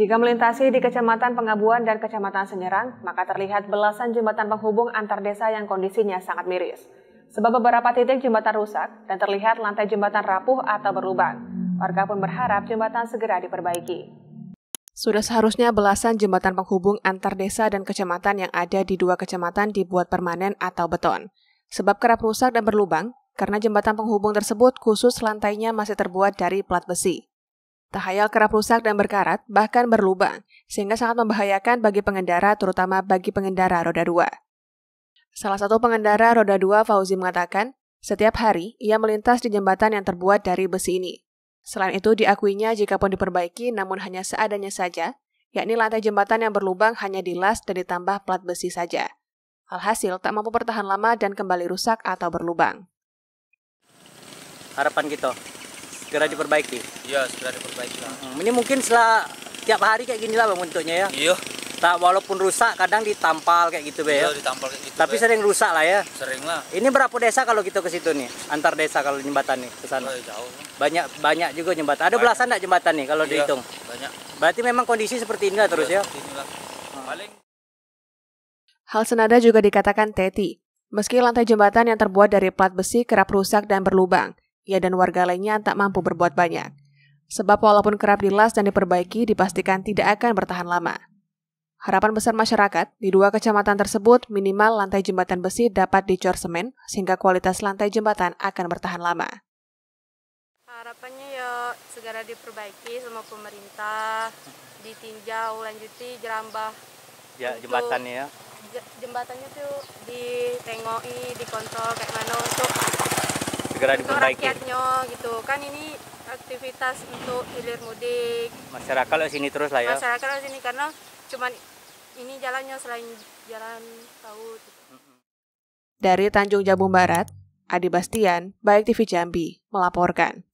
Jika melintasi di Kecamatan Pengabuan dan Kecamatan Senyerang, maka terlihat belasan jembatan penghubung antar desa yang kondisinya sangat miris. Sebab beberapa titik jembatan rusak dan terlihat lantai jembatan rapuh atau berlubang. Warga pun berharap jembatan segera diperbaiki. Sudah seharusnya belasan jembatan penghubung antar desa dan kecamatan yang ada di dua kecamatan dibuat permanen atau beton. Sebab kerap rusak dan berlubang, karena jembatan penghubung tersebut khusus lantainya masih terbuat dari plat besi. Tahayal kerap rusak dan berkarat, bahkan berlubang, sehingga sangat membahayakan bagi pengendara, terutama bagi pengendara roda dua. Salah satu pengendara roda dua, Fauzi, mengatakan, setiap hari ia melintas di jembatan yang terbuat dari besi ini. Selain itu, diakuinya jika pun diperbaiki namun hanya seadanya saja, yakni lantai jembatan yang berlubang hanya dilas dan ditambah plat besi saja. Alhasil, tak mampu bertahan lama dan kembali rusak atau berlubang. Harapan kita, segera diperbaiki. Iya, segera diperbaiki lah. Hmm, ini mungkin setelah tiap hari kayak gini lah bang bentuknya ya. Iya. Tak walaupun rusak kadang ditampal kayak gitu be ya. Iya, ditampal kayak gitu. Tapi Be. sering rusak lah ya. sering lah. Ini berapa desa kalau kita ke situ nih? Antar desa kalau jembatan nih ke sana. Oh, jauh. Banyak banyak juga jembatan. Ada Banyak. belasan enggak jembatan nih kalau Iya, dihitung? Banyak. Berarti memang kondisi seperti ini lah terus ya. Iya, seperti inilah. Paling Hal senada juga dikatakan Teti. Meski lantai jembatan yang terbuat dari plat besi kerap rusak dan berlubang, ia dan warga lainnya tak mampu berbuat banyak. Sebab walaupun kerap dilas dan diperbaiki, dipastikan tidak akan bertahan lama. Harapan besar masyarakat, di dua kecamatan tersebut minimal lantai jembatan besi dapat dicor semen sehingga kualitas lantai jembatan akan bertahan lama. Harapannya ya segera diperbaiki sama pemerintah, ditinjau, lanjuti jerambah Ya Untuk- jembatannya ya. Jembatannya tuh ditengoki, dikontrol kayak mana untuk Segera untuk diperbaiki. rakyatnya gitu kan ini aktivitas untuk hilir mudik Masyarakat lewat sini terus lah ya. masyarakat di sini karena cuman ini jalannya selain jalan laut Dari Tanjung Jabung Barat, Adi Bastian, Baik TV Jambi, melaporkan.